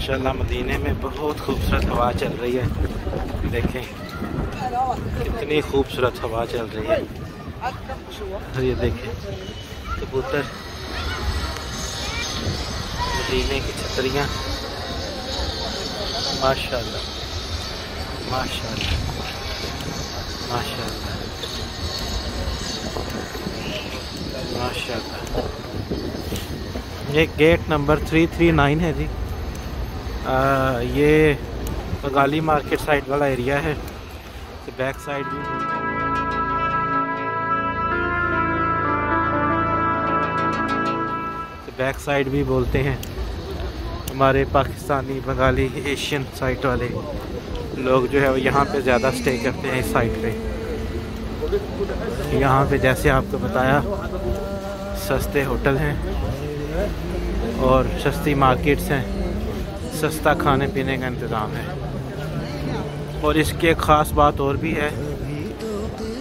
माशाल्लाह मदीने में बहुत खूबसूरत हवा चल रही है। देखें, कितनी खूबसूरत हवा चल रही है। और ये देखें, कबूतर, मदीने की छतरियाँ। माशाल्लाह माशाल्लाह माशाल्लाह माशाल्लाह। ये gate number three three nine है जी। आ, ये बंगाली मार्केट साइड वाला एरिया है। तो बैक साइड भी तो बैक साइड भी बोलते हैं। हमारे पाकिस्तानी बंगाली एशियन साइट वाले लोग जो है वो यहाँ पे ज़्यादा स्टे करते हैं इस साइट पे। यहाँ पे जैसे आपको बताया सस्ते होटल हैं और सस्ती मार्केट्स हैं। सस्ता खाने पीने का इंतज़ाम है। और इसकी एक ख़ास बात और भी है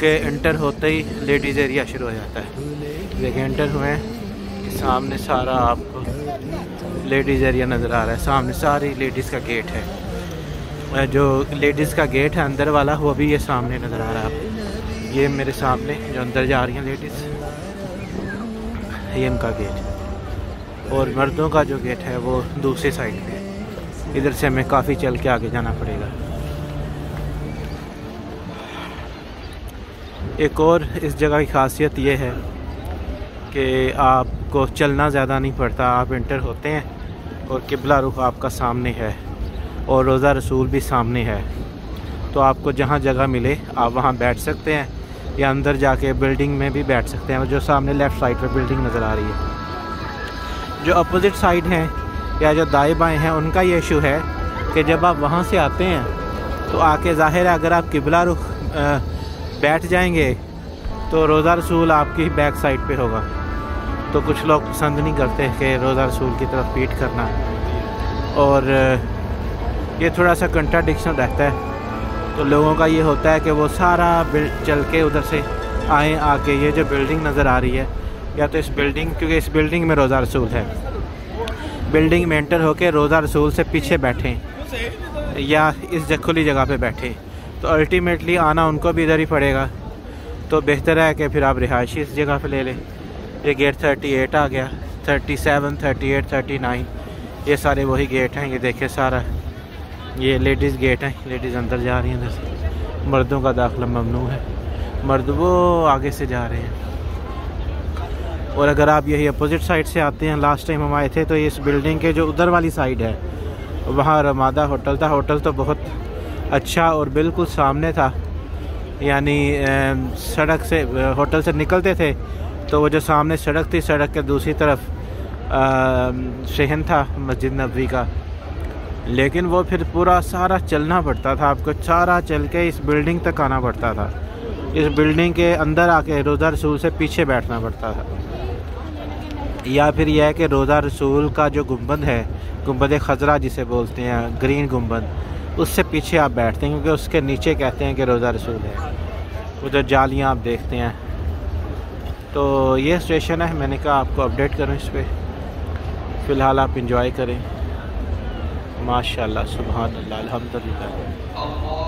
कि इंटर होते ही लेडीज़ एरिया शुरू हो जाता है। देखिए, इंटर हुए सामने सारा आपको लेडीज़ एरिया नज़र आ रहा है। सामने सारी लेडीज़ का गेट है। जो लेडीज़ का गेट है, अंदर वाला, वो भी ये सामने नज़र आ रहा है। ये मेरे सामने जो अंदर जा रही हैं लेडीज़, ये इनका गेट और मर्दों का जो गेट है, वो दूसरी साइड पे इधर से हमें काफ़ी चल के आगे जाना पड़ेगा। एक और इस जगह की खासियत ये है कि आपको चलना ज़्यादा नहीं पड़ता, आप इंटर होते हैं और किबला रुख आपका सामने है और रोज़ा रसूल भी सामने है। तो आपको जहाँ जगह मिले, आप वहाँ बैठ सकते हैं या अंदर जाके बिल्डिंग में भी बैठ सकते हैं, जो सामने लेफ़्ट साइड पर बिल्डिंग नज़र आ रही है। जो अपोज़िट साइड हैं या जो दाएँ बाएँ हैं, उनका ये इशू है कि जब आप वहाँ से आते हैं तो आके ज़ाहिर है अगर आप किबला रुख बैठ जाएँगे तो रोज़ा रसूल आपकी बैक साइड पे होगा। तो कुछ लोग पसंद नहीं करते कि रोज़ा रसूल की तरफ़ पीट करना। और ये थोड़ा सा कंट्राडिक्शन रहता है। तो लोगों का ये होता है कि वो सारा चल के उधर से आए, आके ये जो बिल्डिंग नज़र आ रही है, या तो इस बिल्डिंग क्योंकि इस बिल्डिंग में रोज़ा रसूल है। बिल्डिंग में एंटर होके रोज़ा रसूल से पीछे बैठे या इस खुली जगह पे बैठे। तो अल्टीमेटली आना उनको भी इधर ही पड़ेगा। तो बेहतर है कि फिर आप रिहायशी इस जगह पे ले लें। ये गेट 38 आ गया। 37, 38, 39 ये सारे वही गेट हैं। ये देखे सारा। ये लेडीज़ गेट हैं। लेडीज़ अंदर जा रही हैं। इधर से। मर्दों का दाखिला ममनू है। मर्द वो आगे से जा रहे हैं। और अगर आप यही अपोजिट साइड से आते हैं लास्ट टाइम हम आए थे तो इस बिल्डिंग के जो उधर वाली साइड है, वहाँ रमादा होटल था। होटल तो बहुत अच्छा और बिल्कुल सामने था। यानी सड़क से होटल से निकलते थे तो वो जो सामने सड़क थी, सड़क के दूसरी तरफ़ शहन था, मस्जिद नबी का। लेकिन वो फिर पूरा सारा चलना पड़ता था। आपको सारा चल के इस बिल्डिंग तक आना पड़ता था। इस बिल्डिंग के अंदर आके रोज़ा रसूल से पीछे बैठना पड़ता था। या फिर यह है कि रोज़ा रसूल का जो गुंबद है गुंबद खजरा जिसे बोलते हैं, ग्रीन गुंबद उससे पीछे आप बैठते हैं क्योंकि उसके नीचे कहते हैं कि रोज़ा रसूल है। उधर जालियाँ आप देखते हैं। तो ये स्टेशन है, मैंने कहा आपको अपडेट करूँ इस पर फ़िलहाल आप इंजॉय करें। माशाल्लाह सुबहान अल्लाह, अल्हम्दुलिल्लाह।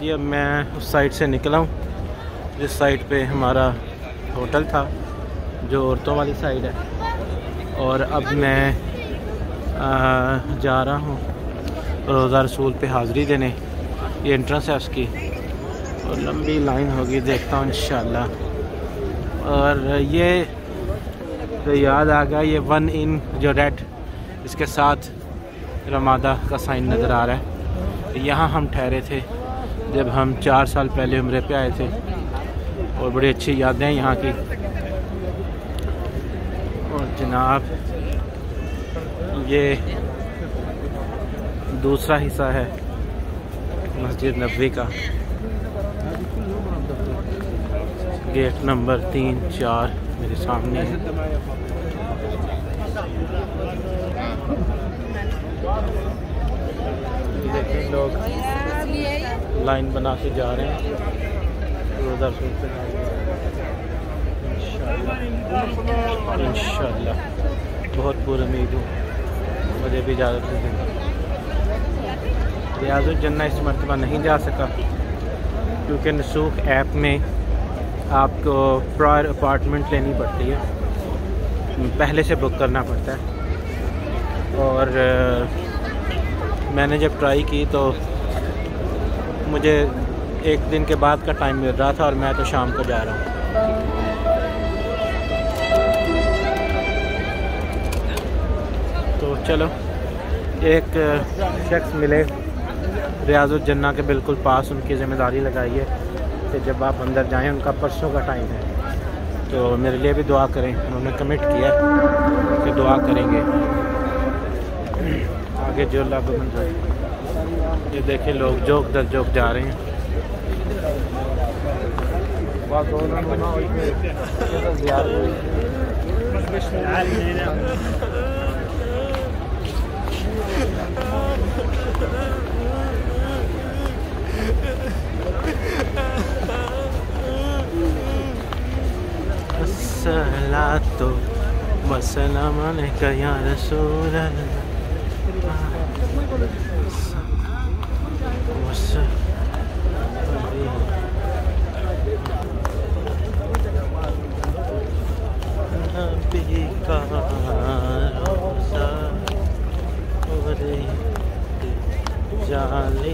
जी अब मैं उस साइड से निकला हूँ जिस साइड पे हमारा होटल था जो औरतों वाली साइड है। और अब मैं आ, जा रहा हूँ रोज़ा रसूल पे हाज़री देने। ये एंट्रेंस है उसकी। और लंबी लाइन होगी देखता हूँ इन और ये तो याद आ गया ये वन इन जो रेड इसके साथ रमादा का साइन नज़र आ रहा है। यहाँ हम ठहरे थे। जब हम चार साल पहले उम्र पे आए थे और बड़ी अच्छी यादें हैं यहाँ की। और जनाब, ये दूसरा हिस्सा है मस्जिद नबी का। गेट नंबर तीन चार मेरे सामने है। लोग। लाइन बना के जा रहे हैं। रोज़ा इंशाल्लाह। बहुत पूरी उम्मीद हूँ। मुझे भी इजाज़त दें रियाजुलजन्ना इस मरतबा नहीं जा सका। क्योंकि नसूख ऐप में आपको प्रायर अपार्टमेंट लेनी पड़ती है। पहले से बुक करना पड़ता है। और मैंने जब ट्राई की तो मुझे एक दिन के बाद का टाइम मिल रहा था और मैं तो शाम को जा रहा हूँ। तो चलो, एक शख्स मिले रियाजुलजन्ना के बिल्कुल पास, उनकी ज़िम्मेदारी लगाई है कि जब आप अंदर जाएँ, उनका परसों का टाइम है। तो मेरे लिए भी दुआ करें, उन्होंने कमिट किया कि दुआ करेंगे। आगे जो को मंजूर। ये देखें लोग जोक दर जोक जा रहे हैं। सलातो वसलाम या रसूल जाली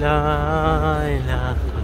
la la.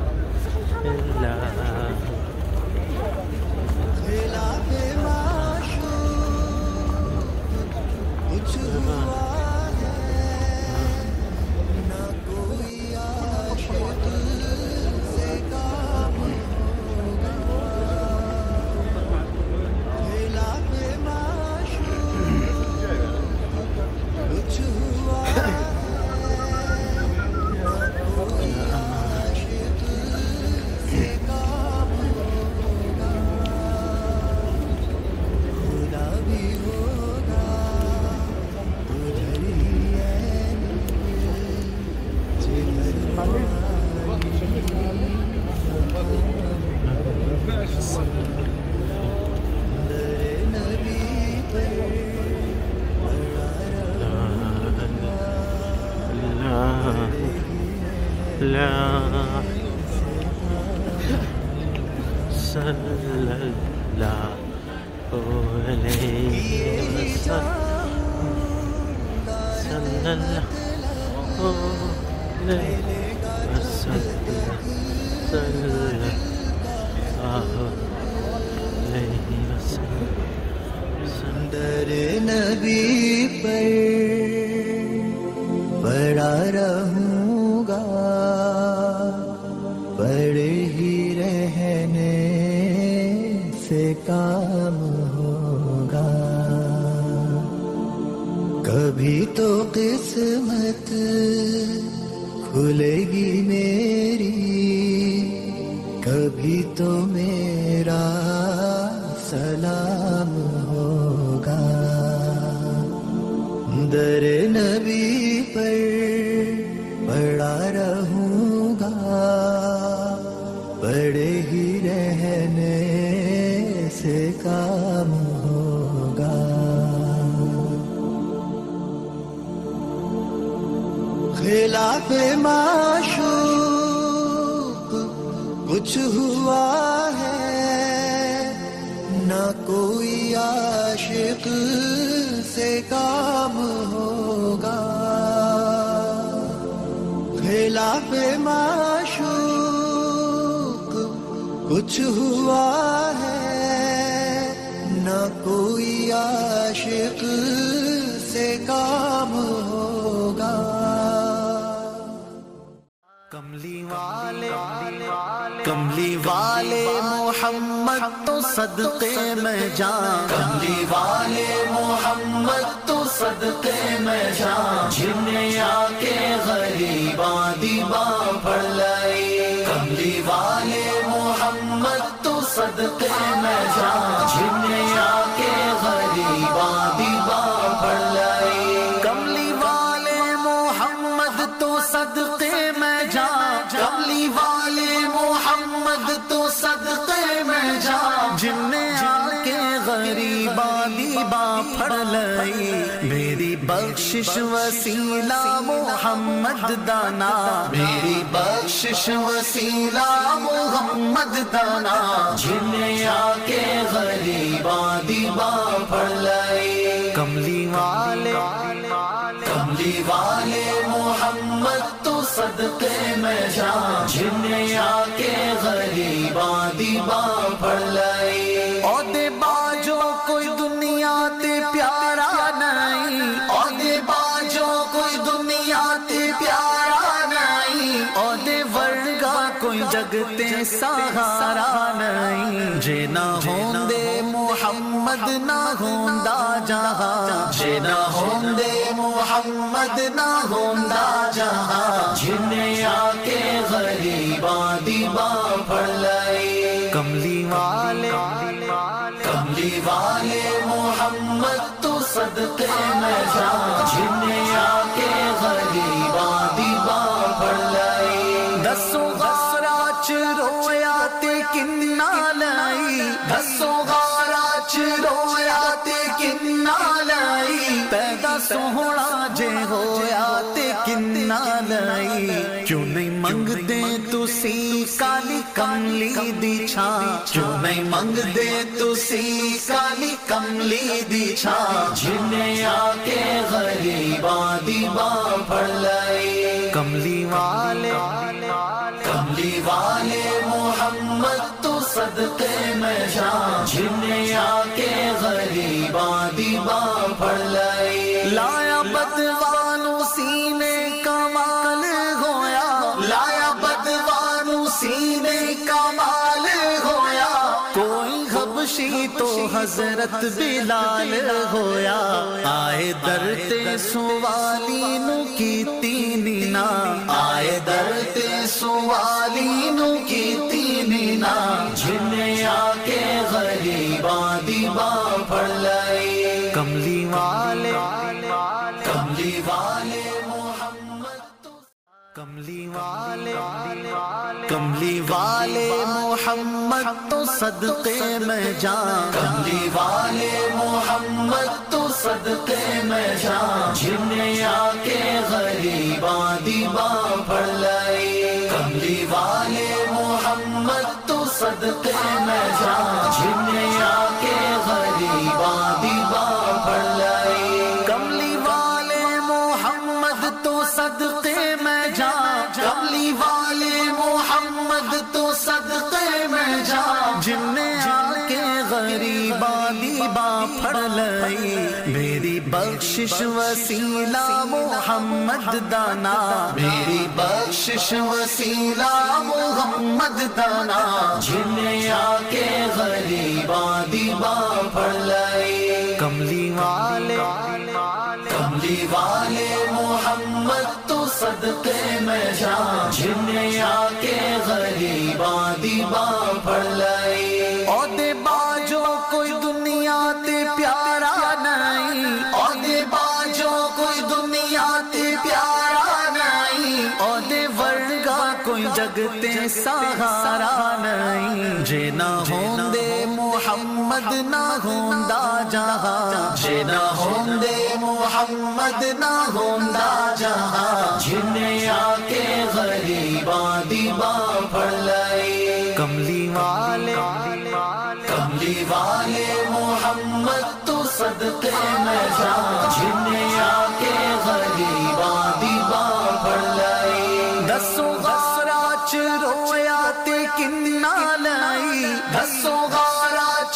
सुंदर नबी पर पड़ा कभी तो किस्मत खुलेगी मेरी कभी तो मेरा सलाम होगा। दर नबी पर खिलाफ माशूक, कुछ हुआ है, ना कोई आशिक से काम होगा। खिलाफ माशूक, कुछ हुआ है, ना कोई आशिक से काम कमली वाले कमली वाले मोहम्मद तो सदके में जा कमली वाले मोहम्मद तो सदके में जा जिन्हें आके गरीबा दीबा पढ़ लाई कमली वाले मोहम्मद तो सदके में जा जिन्हें आके गरीबा दीबा पढ़ लाई मोहम्मद तो सदके में जा। जिनने आके गरीबा दीबा फड़ लई। मेरी बख्शिश वसीला मोहम्मद दाना मेरी बख्शिश वसीला मोहम्मद दाना जिनने आके गरीबा दीबा फड़ लई। कमली वाले कमली वाले मोहम्मद तो सदके में जा। जिन्हें आके गरीबा दीबा पढ़ लाई औदे बाजो कोई दुनिया ते प्यारा नहीं। बाजो कोई दुनिया ते प्यारा नहीं। वर्गा कोई जगते सहारा नहीं। जे ना होंदे मोहम्मद ना होंदा जहाँ। जे ना होंदे मोहम्मद ना होंदा जहाँ। जिन्हें आके गरीबा दीबा पढ़ लाई कमली वाले कमली वाले मोहम्मद तो सदके में जा जिन्हें आके गरीबा दीबा पढ़ लाई दसों रोया ते किन्ना लाई। दसों क्यों नहीं मंगदे तुसी काली कमली दी छा? क्यों नहीं मंगदे तुसी काली कमली दी छा? जिन्हें आके गरीबा दीबा पढ़ लाई। कमली वाले कमली वाले मोहम्मद तो सदके में जा जिन्हें आके गरीबा दीबा पढ़ लाई लाया बदवानु सीने कमाल होया। लाया बदवानु सीने कमाल होया। कोई हबशी तो हज़रत बिलाल होया। आए दरते सुवाली नु कीती नीना आए दरते सुवाली नु कीती नीना कमली वाले कमली वाले मोहम्मद तो सदके में जा कमली वाले मोहम्मद तो सदके में जा जिन्हें आके गरीबा दीबा पढ़ लाई कमली वाले मोहम्मद तो सदके में जा जिन्हें आके गरीबा तो सदके में जा। जिनने आके गरीबा दीबा फड़ लई। मेरी बख्शिश वसीला मोहम्मद दाना। मेरी बख्शिश वसीला मोहम्मद दाना। जिन्हें आके गरीबा दीबा फड़ लई। कमली वाले कमली वाले सदके कोई दुनिया प्यारा नहीं। दुनिया प्यारा नहीं। वर्गा कोई जगते सहारा नहीं। जे ना होंदे मोहम्मद, ना होंदा जहाँ। जे ना होंदे मोहम्मद ना होंदा जहाँ। जिन्हें आके गरीबा दीबा पढ़ लाई कमली वाले कमली वाले मोहम्मद तो सदके में जा जिन्हें आके गरीबा दीबा पढ़ लाई दसो गारा च रोया ते किन्ना लाई दसो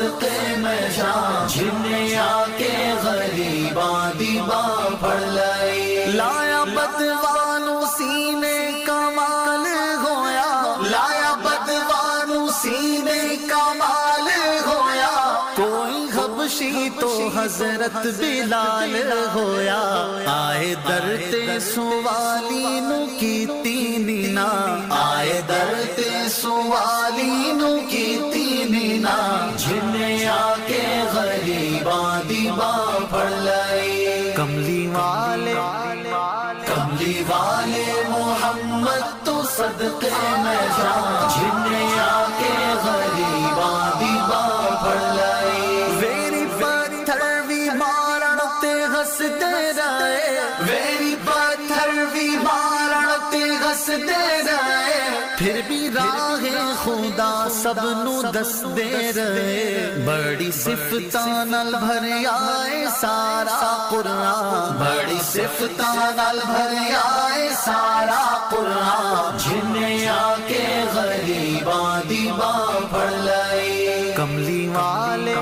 सदके में जा जिन्हें आके गरीबा दीबा पढ़ लाई। लाया बदवानु सीने कमाल होया लाया बदवानु सीने कमाल होया कोई हबशी तो हज़रत बिलाल होया आए दरते सुवाली नु। कीती नीना आए दरते सुवाली नु कीती नीना जिन्हें आके गरीबा दीबा पढ़ लाई। कमली वाले कमली वाले मोहम्मद तो सदके में जा जिन्हें आके गरीबा दीबा पढ़ लाई। वेरी पत्थर भी मारण ते हँसते रहे। वेरी दस दे रहे फिर भी राह खुदा सब नु दस दे रहे। बड़ी सिफता नल भर आए सारा कुरान। बड़ी सिफता नल भर आए सारा कुरान। जिन्हें आके गरीबा दीवा पड़ लाई कमली वाले